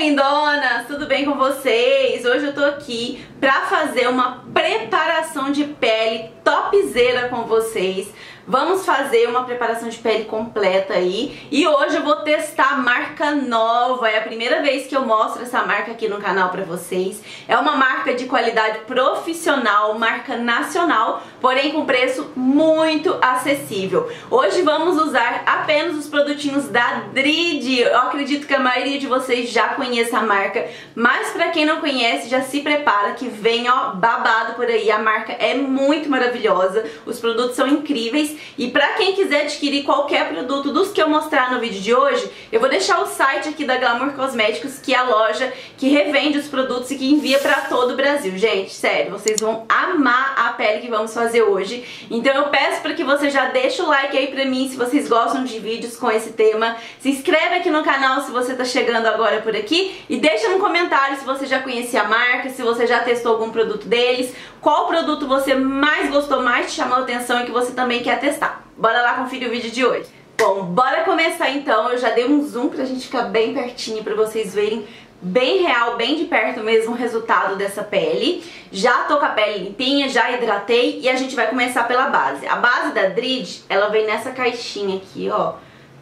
lindonas, tudo bem com vocês? Hoje eu tô aqui pra fazer uma preparação de pele topzera com vocês Vamos fazer uma preparação de pele completa aí. E hoje eu vou testar a marca nova. É a primeira vez que eu mostro essa marca aqui no canal pra vocês. É uma marca de qualidade profissional, marca nacional Porém com preço muito acessível. Hoje vamos usar apenas os produtinhos da Drid. Eu acredito que a maioria de vocês já conhece a marca Mas pra quem não conhece, já se prepara que vem ó babado por aí. A marca é muito maravilhosa. Os produtos são incríveis e pra quem quiser adquirir qualquer produto dos que eu mostrar no vídeo de hoje, eu vou deixar o site aqui da Glamour Cosméticos, que é a loja que revende os produtos e que envia pra todo o Brasil. Gente, sério, vocês vão amar a pele que vamos fazer hoje. Então eu peço pra que você já deixe o like aí pra mim se vocês gostam de vídeos com esse tema. Se inscreve aqui no canal se você tá chegando agora por aqui e deixa no comentário se você já conhecia a marca, se você já testou algum produto deles, qual produto você mais gostou, mais te chamou a atenção e que você também quer testar. Bora lá conferir o vídeo de hoje. Bom, bora começar então. Eu já dei um zoom pra gente ficar bem pertinho pra vocês verem bem real, bem de perto mesmo o resultado dessa pele. Já tô com a pele limpinha, já hidratei e a gente vai começar pela base. A base da Drid, ela vem nessa caixinha aqui, ó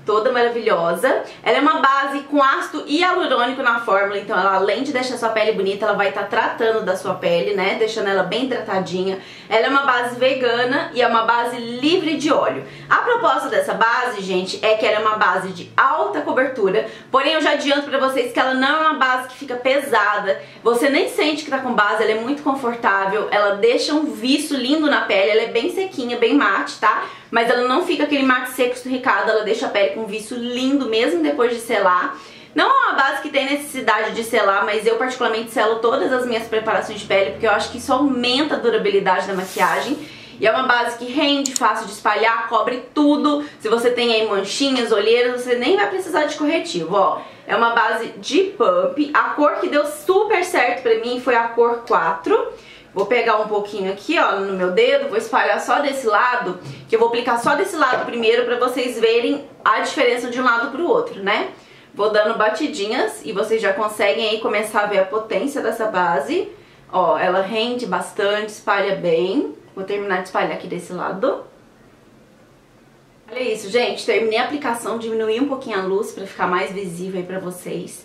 toda maravilhosa. Ela é uma base com ácido hialurônico na fórmula, então ela além de deixar sua pele bonita, ela vai estar tá tratando da sua pele, né, deixando ela bem hidratadinha. Ela é uma base vegana e é uma base livre de óleo. A proposta dessa base, gente, é que ela é uma base de alta cobertura, porém eu já adianto pra vocês que ela não é uma base que fica pesada, você nem sente que tá com base, ela é muito confortável, ela deixa um viço lindo na pele, ela é bem sequinha, bem mate, tá? Mas ela não fica aquele mate seco esturricado, ela deixa a pele com viço lindo mesmo depois de selar. Não é uma base que tem necessidade de selar, mas eu particularmente selo todas as minhas preparações de pele porque eu acho que isso aumenta a durabilidade da maquiagem. E é uma base que rende, fácil de espalhar, cobre tudo. Se você tem aí manchinhas, olheiras, você nem vai precisar de corretivo, ó. É uma base de pump. A cor que deu super certo pra mim foi a cor 4. Vou pegar um pouquinho aqui, ó, no meu dedo, vou espalhar só desse lado, que eu vou aplicar só desse lado primeiro pra vocês verem a diferença de um lado pro outro, né? Vou dando batidinhas e vocês já conseguem aí começar a ver a potência dessa base. Ó, ela rende bastante, espalha bem. Vou terminar de espalhar aqui desse lado. Olha isso, gente. Terminei a aplicação, diminui um pouquinho a luz pra ficar mais visível aí pra vocês.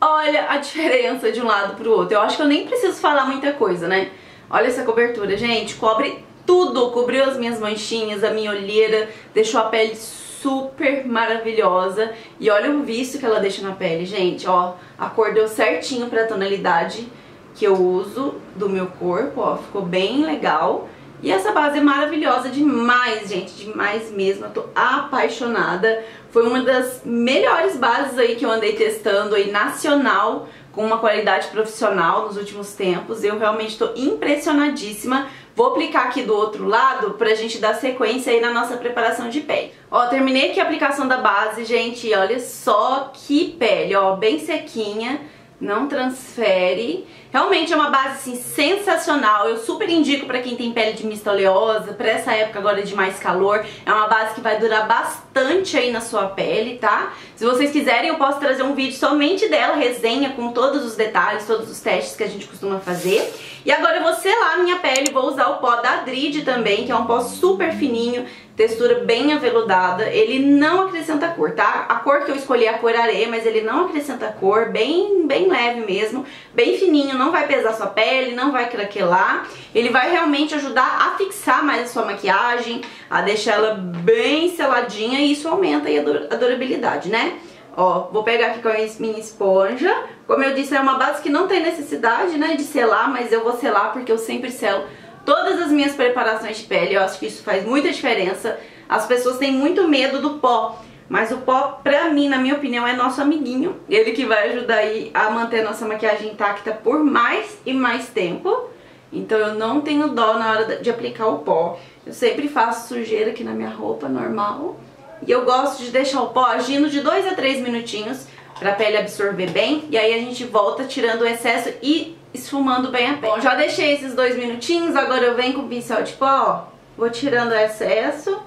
Olha a diferença de um lado pro outro. Eu acho que eu nem preciso falar muita coisa, né? Olha essa cobertura, gente. Cobre tudo. Cobriu as minhas manchinhas, a minha olheira. Deixou a pele super maravilhosa. E olha o visto que ela deixa na pele, gente. Ó, a cor deu certinho pra tonalidade que eu uso do meu corpo, ó. Ficou bem legal. E essa base é maravilhosa demais, gente, demais mesmo. Eu tô apaixonada. Foi uma das melhores bases aí que eu andei testando aí nacional, com uma qualidade profissional nos últimos tempos. Eu realmente tô impressionadíssima. Vou aplicar aqui do outro lado pra gente dar sequência aí na nossa preparação de pele. Ó, terminei aqui a aplicação da base, gente, olha só que pele, ó, bem sequinha não transfere. Realmente é uma base assim, sensacional, eu super indico para quem tem pele de mista oleosa, para essa época agora de mais calor, é uma base que vai durar bastante aí na sua pele, tá? Se vocês quiserem eu posso trazer um vídeo somente dela, resenha com todos os detalhes, todos os testes que a gente costuma fazer. E agora eu vou selar minha pele, vou usar o pó da Drid também, que é um pó super fininho, textura bem aveludada, ele não acrescenta cor, tá? A cor que eu escolhi é a cor areia, mas ele não acrescenta cor, bem, bem leve mesmo, bem fininho, não vai pesar sua pele, não vai craquelar, ele vai realmente ajudar a fixar mais a sua maquiagem, a deixar ela bem seladinha e isso aumenta a durabilidade, né? Ó, vou pegar aqui com a minha esponja. Como eu disse, é uma base que não tem necessidade, né, de selar, mas eu vou selar porque eu sempre selo todas as minhas preparações de pele. Eu acho que isso faz muita diferença. As pessoas têm muito medo do pó, mas o pó, pra mim, na minha opinião, é nosso amiguinho. Ele que vai ajudar aí a manter a nossa maquiagem intacta por mais e mais tempo. Então eu não tenho dó na hora de aplicar o pó. Eu sempre faço sujeira aqui na minha roupa, normal. E eu gosto de deixar o pó agindo de 2 a 3 minutinhos pra pele absorver bem. E aí a gente volta tirando o excesso e esfumando bem a pele. Bom, já deixei esses dois minutinhos, agora eu venho com o pincel de pó, vou tirando o excesso,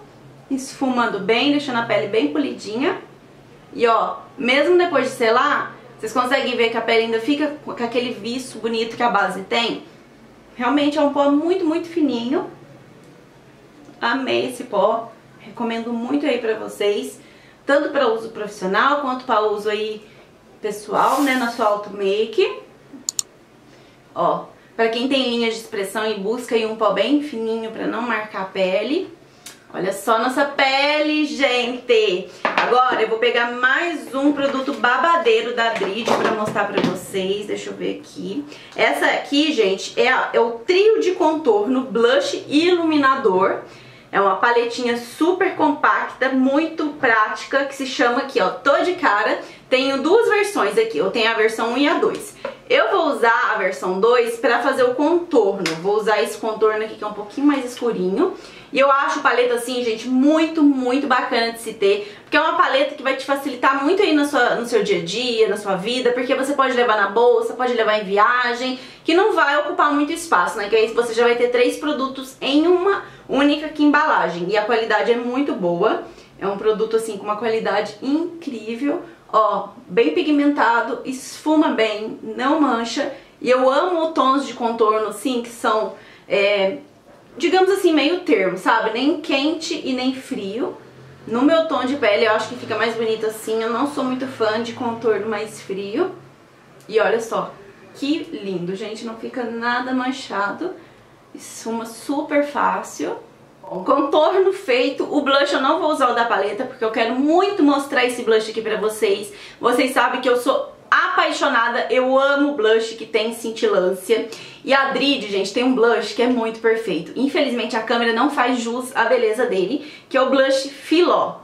esfumando bem, deixando a pele bem polidinha. E ó, mesmo depois de selar, Vocês conseguem ver que a pele ainda fica com aquele viço bonito que a base tem? Realmente é um pó muito, muito fininho. Amei esse pó. Recomendo muito aí pra vocês. Tanto para uso profissional quanto para uso aí pessoal, né? Na sua auto make. Ó, pra quem tem linhas de expressão e busca aí um pó bem fininho pra não marcar a pele. Olha só nossa pele, gente! Agora eu vou pegar mais um produto babadeiro da Dride pra mostrar pra vocês. Deixa eu ver aqui. Essa aqui, gente, é, é o trio de contorno blush e iluminador. É uma paletinha super compacta, muito prática, que se chama aqui, ó, Tô de Cara. Tenho duas versões aqui, eu tenho a versão 1 e a 2. Eu vou usar a versão 2 para fazer o contorno. Vou usar esse contorno aqui que é um pouquinho mais escurinho. E eu acho paleta assim, gente, muito, muito bacana de se ter. Porque é uma paleta que vai te facilitar muito aí sua, no seu dia a dia, na sua vida. Porque você pode levar na bolsa, pode levar em viagem. Que não vai ocupar muito espaço, né? Que aí você já vai ter três produtos em uma única embalagem. E a qualidade é muito boa. É um produto assim com uma qualidade incrível. Ó, bem pigmentado, esfuma bem, não mancha. E eu amo tons de contorno assim que são... É, digamos assim, meio termo, sabe? Nem quente e nem frio. No meu tom de pele eu acho que fica mais bonito assim. Eu não sou muito fã de contorno mais frio. E olha só, que lindo, gente. Não fica nada manchado. Esfuma super fácil. Contorno feito, o blush eu não vou usar o da paleta porque eu quero muito mostrar esse blush aqui pra vocês. Vocês sabem que eu sou apaixonada, eu amo blush que tem cintilância. E a Dride, gente, tem um blush que é muito perfeito. Infelizmente a câmera não faz jus à beleza dele, que é o blush Filó.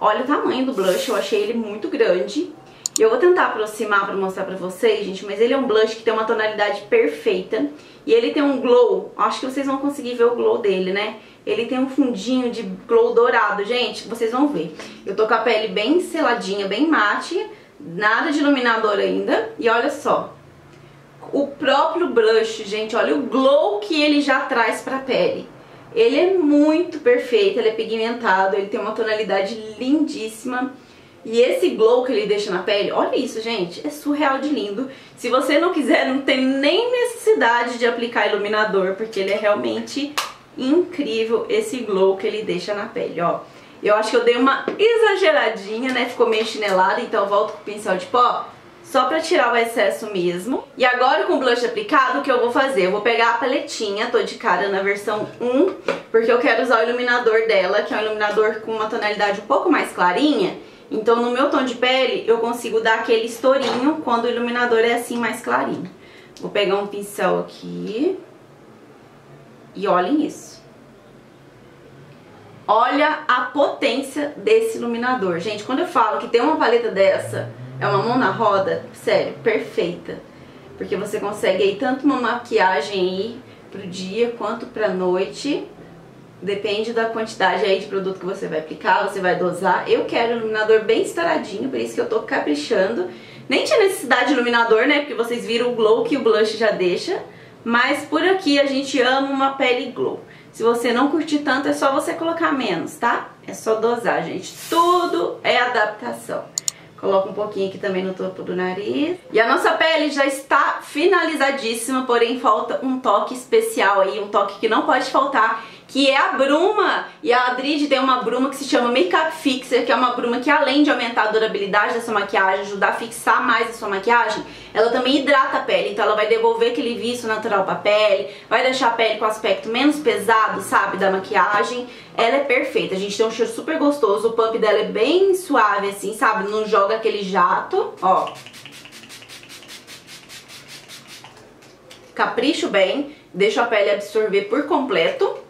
Olha o tamanho do blush, eu achei ele muito grande. Eu vou tentar aproximar pra mostrar pra vocês, gente, mas ele é um blush que tem uma tonalidade perfeita. E ele tem um glow, acho que vocês vão conseguir ver o glow dele, né? Ele tem um fundinho de glow dourado, gente, vocês vão ver. Eu tô com a pele bem seladinha, bem mate, nada de iluminador ainda. E olha só, o próprio blush, gente, olha o glow que ele já traz pra pele. Ele é muito perfeito, ele é pigmentado, ele tem uma tonalidade lindíssima. E esse glow que ele deixa na pele, olha isso, gente, é surreal de lindo. Se você não quiser, não tem nem necessidade de aplicar iluminador, porque ele é realmente incrível esse glow que ele deixa na pele, ó. Eu acho que eu dei uma exageradinha, né, ficou meio chinelada, então eu volto com o pincel de pó só pra tirar o excesso mesmo. E agora com o blush aplicado, o que eu vou fazer? Eu vou pegar a paletinha, tô de cara na versão 1, porque eu quero usar o iluminador dela, que é um iluminador com uma tonalidade um pouco mais clarinha. Então no meu tom de pele eu consigo dar aquele estourinho quando o iluminador é assim mais clarinho. Vou pegar um pincel aqui e olhem isso. Olha a potência desse iluminador. Gente, quando eu falo que tem uma paleta dessa é uma mão na roda, sério, perfeita. Porque você consegue aí tanto uma maquiagem aí pro dia quanto pra noite. Depende da quantidade aí de produto que você vai aplicar, você vai dosar. Eu quero um iluminador bem estouradinho, por isso que eu tô caprichando. Nem tinha necessidade de iluminador, né? Porque vocês viram o glow que o blush já deixa. Mas por aqui a gente ama uma pele glow. Se você não curtir tanto, é só você colocar menos, tá? É só dosar, gente. Tudo é adaptação. Coloca um pouquinho aqui também no topo do nariz. E a nossa pele já está finalizadíssima, porém falta um toque especial aí, um toque que não pode faltar, que é a bruma. E a Adrid tem uma bruma que se chama Makeup Fixer, que é uma bruma que além de aumentar a durabilidade da sua maquiagem, ajudar a fixar mais a sua maquiagem, ela também hidrata a pele. Então ela vai devolver aquele viço natural pra pele, vai deixar a pele com aspecto menos pesado, sabe, da maquiagem. Ela é perfeita, a gente tem um cheiro super gostoso, o pump dela é bem suave assim, sabe, não joga aquele jato, ó. Capricho bem, deixo a pele absorver por completo.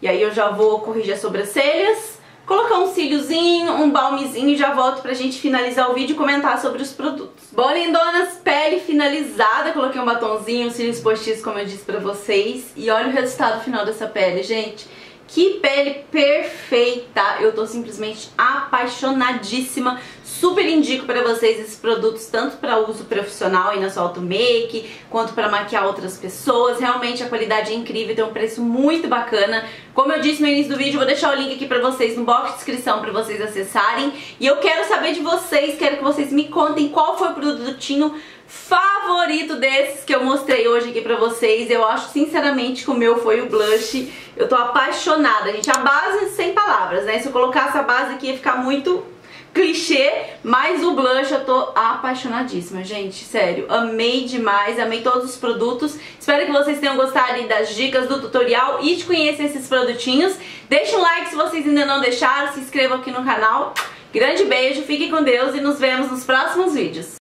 E aí eu já vou corrigir as sobrancelhas, colocar um cíliozinho, um balmezinho e já volto pra gente finalizar o vídeo e comentar sobre os produtos. Bom, lindonas, pele finalizada, coloquei um batonzinho, cílios postiços, como eu disse pra vocês. E olha o resultado final dessa pele, gente. Que pele perfeita! Eu tô simplesmente apaixonadíssima super indico para vocês esses produtos tanto para uso profissional e na sua auto make, quanto para maquiar outras pessoas. Realmente a qualidade é incrível, tem um preço muito bacana. Como eu disse no início do vídeo, vou deixar o link aqui para vocês no box de descrição para vocês acessarem. E eu quero saber de vocês, quero que vocês me contem qual foi o produtinho favorito desses que eu mostrei hoje aqui pra vocês. Eu acho sinceramente que o meu foi o blush. Eu tô apaixonada, gente. A base sem palavras, né? Se eu colocasse a base aqui ia ficar muito clichê, mas o blush eu tô apaixonadíssima, gente, sério, amei demais, amei todos os produtos, espero que vocês tenham gostado das dicas do tutorial e de conhecer esses produtinhos, deixa um like se vocês ainda não deixaram, se inscrevam aqui no canal, grande beijo, fiquem com Deus e nos vemos nos próximos vídeos.